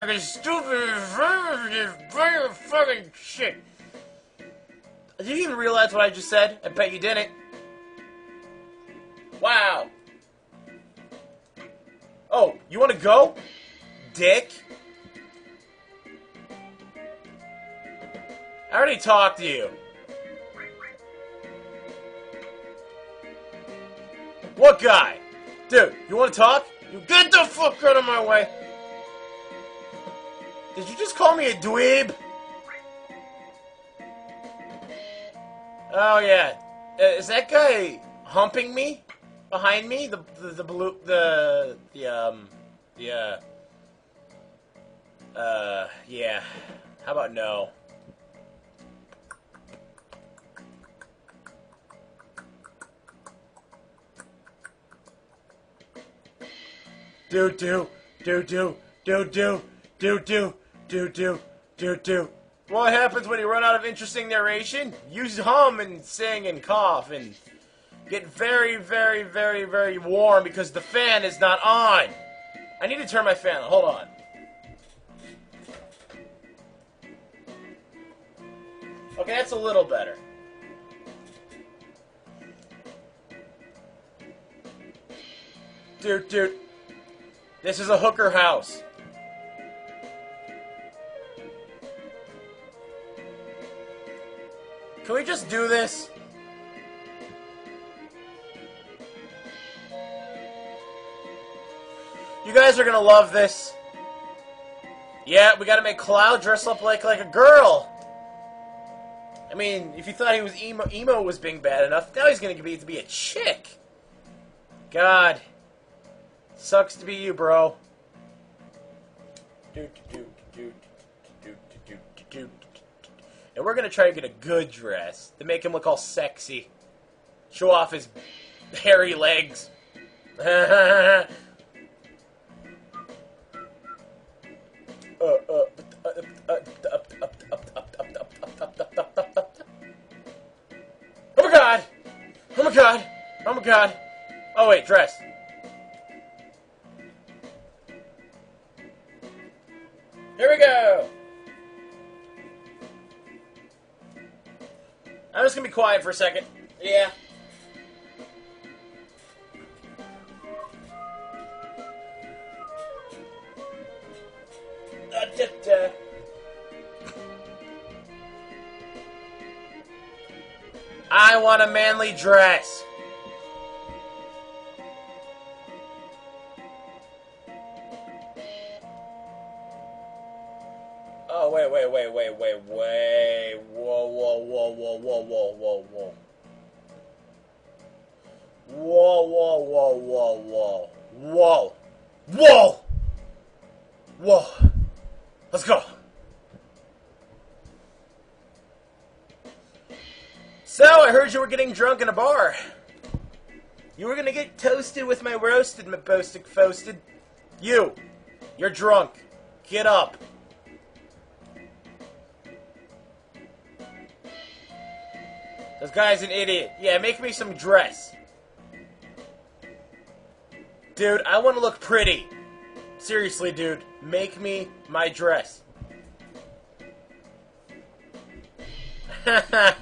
fucking stupid fucking shit. Did you even realize what I just said? I bet you didn't. Wow. Oh, you want to go? Dick? I already talked to you. What guy? Dude, you want to talk? You get the fuck out of my way! Did you just call me a dweeb? Oh yeah, uh, is that guy humping me behind me? The the the blue the the um the uh uh yeah. How about no? Do do do do do do do do do do do do. What happens when you run out of interesting narration? You hum and sing and cough and get very, very, very, very warm because the fan is not on. I need to turn my fan on. Hold on. Okay, that's a little better. Dude, dude. This is a hooker house. Can we just do this? You guys are gonna love this. Yeah, we gotta make Cloud dress up like like a girl. I mean, if you thought he was emo, emo was being bad enough, now he's gonna be to be a chick. God, sucks to be you, bro. Do do And we're gonna try to get a good dress to make him look all sexy, show off his hairy legs. Uh, uh, oh my god! Oh my god! Oh my god! Oh wait, dress. Here we go! I'm just gonna be quiet for a second. Yeah. Uh. I want a manly dress. Oh, wait, wait, wait, wait, wait, wait. Whoa, whoa, whoa, whoa, whoa, whoa, whoa, whoa. Whoa, whoa, whoa. Let's go. So, I heard you were getting drunk in a bar. You were gonna get toasted with my roasted, my boasted, foasted. You. You're drunk. Get up. This guy's an idiot. Yeah, make me some dress. Dude, I want to look pretty. Seriously, dude, make me my dress. whoa,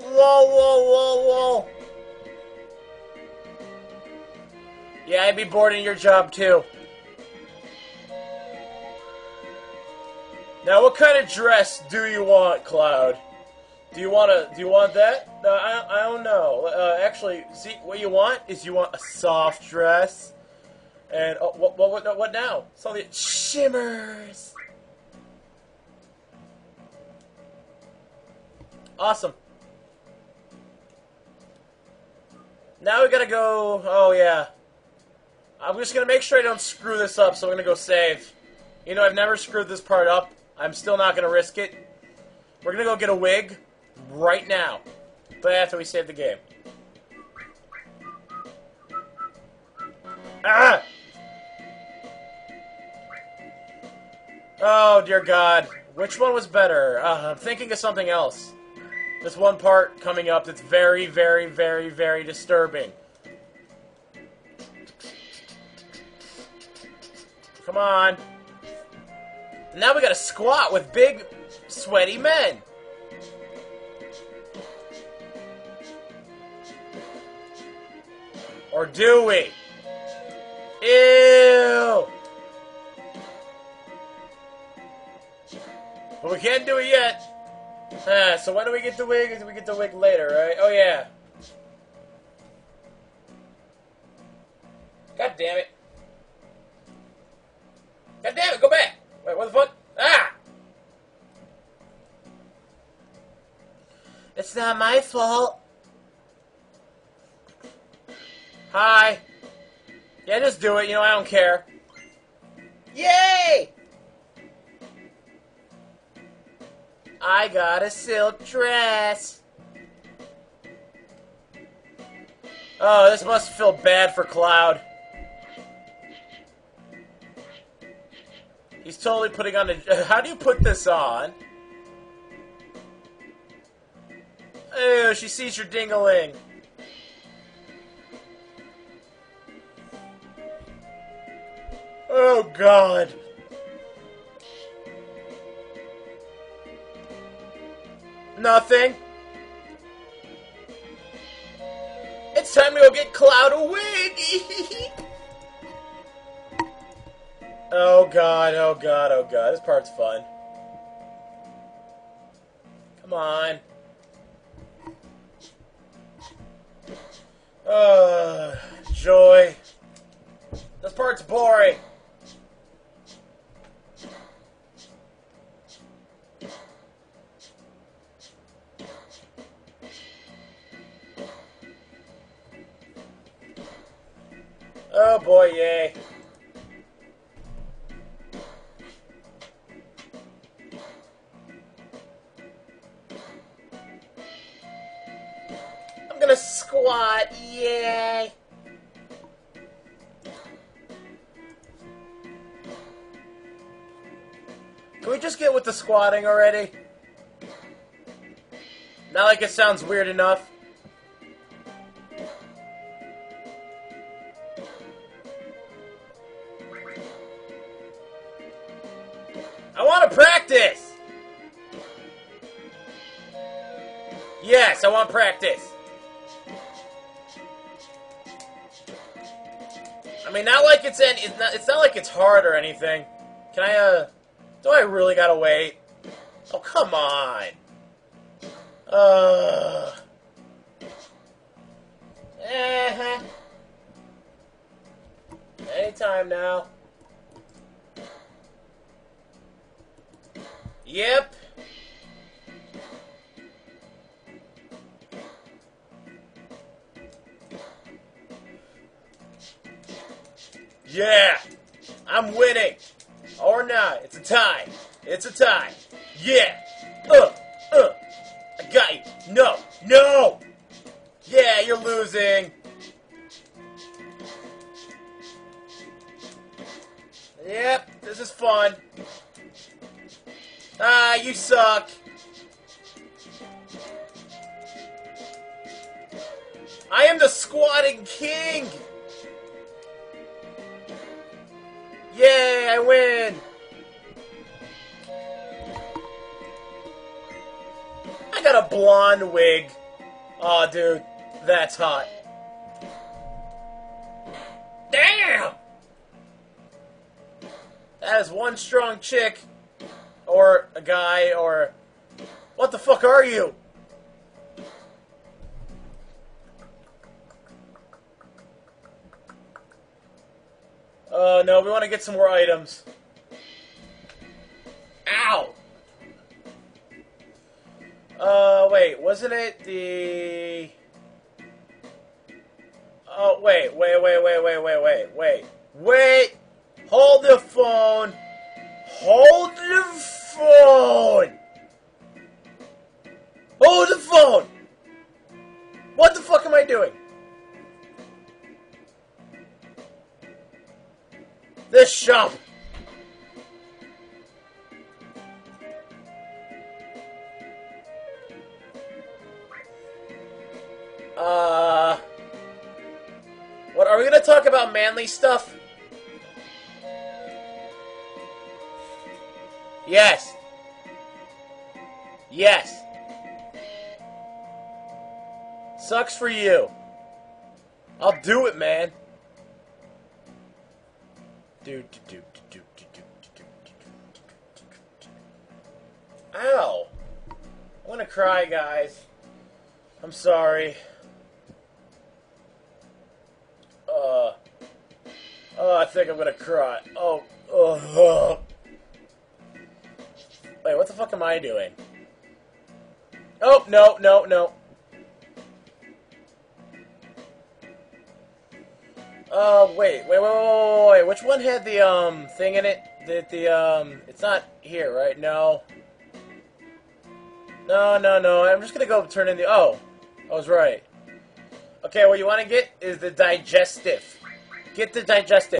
whoa, whoa, whoa. Yeah, I'd be bored in your job too. Kind of dress do you want, Cloud? Do you want to? Do you want that? Uh, I, I don't know. Uh, actually, see, what you want is you want a soft dress, and oh, what, what, what, what now? Something that shimmers. Awesome. Now we gotta go. Oh yeah. I'm just gonna make sure I don't screw this up, so I'm gonna go save. You know, I've never screwed this part up. I'm still not going to risk it. We're going to go get a wig right now. But after we save the game. Ah! Oh, dear God. Which one was better? Uh, I'm thinking of something else. This one part coming up that's very, very, very, very disturbing. Come on. Now we gotta squat with big, sweaty men. Or do we? Ew! But we can't do it yet. Ah, so when do we get the wig? We get the wig later, right? Oh yeah. God damn it. God damn it, go back! Wait, what the fuck? Ah! It's not my fault. Hi. Yeah, just do it. You know, I don't care. Yay! I got a silk dress. Oh, this must feel bad for Cloud. He's totally putting on a... How do you put this on? Ew, she sees your dingaling. Oh, God. Nothing. It's time to go get Cloud a wig! oh god, oh god, oh god. This part's fun. Come on. Uh, joy. This part's boring. Oh boy, yay. Can we just get with the squatting already? Not like it sounds weird enough. I want to practice! Yes, I want practice. I mean, not like it's any, it's not, it's not like it's hard or anything. Can I, uh, do I really gotta wait? Oh, come on. Uh. Eh. Anytime now. Yep. Yeah. I'm winning. Or not. It's a tie. It's a tie. Yeah. Uh. Uh. I got you. No. No. Yeah, you're losing. Yep. This is fun. Ah, you suck. I am the squatting king. Yay, I win. I got a blonde wig. Aw, oh, dude, that's hot. Damn! That is one strong chick or a guy, or what the fuck are you? No, we want to get some more items. Ow! Uh, wait, wasn't it the... Oh, wait, wait, wait, wait, wait, wait, wait, wait. Wait! Hold the phone! Hold the phone! Hold the phone! What the fuck am I doing? This shop! Uh... What, are we gonna talk about manly stuff? Yes. Yes. Sucks for you. I'll do it, man. Do. Ow! I'm gonna cry, guys. I'm sorry. Uh. Oh, I think I'm gonna cry. Oh. Oh. Wait, what the fuck am I doing? Oh, no, no, no. Uh, wait, wait, wait, wait, wait, which one had the, um, thing in it? The, the, um, it's not here, right? No. No, no, no, I'm just gonna go turn in the, oh, I was right. Okay, what you want to get is the digestive. Get the digestive.